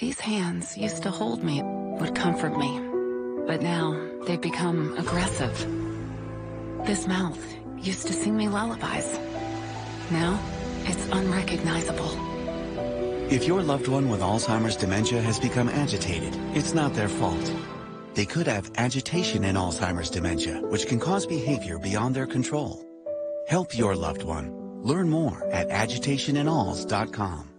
These hands used to hold me, would comfort me. But now they've become aggressive. This mouth used to sing me lullabies. Now it's unrecognizable. If your loved one with Alzheimer's dementia has become agitated, it's not their fault. They could have agitation in Alzheimer's dementia, which can cause behavior beyond their control. Help your loved one. Learn more at agitationinalz.com.